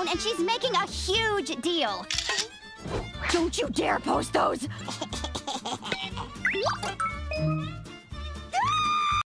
phone and she's making a huge deal. Don't you dare post those!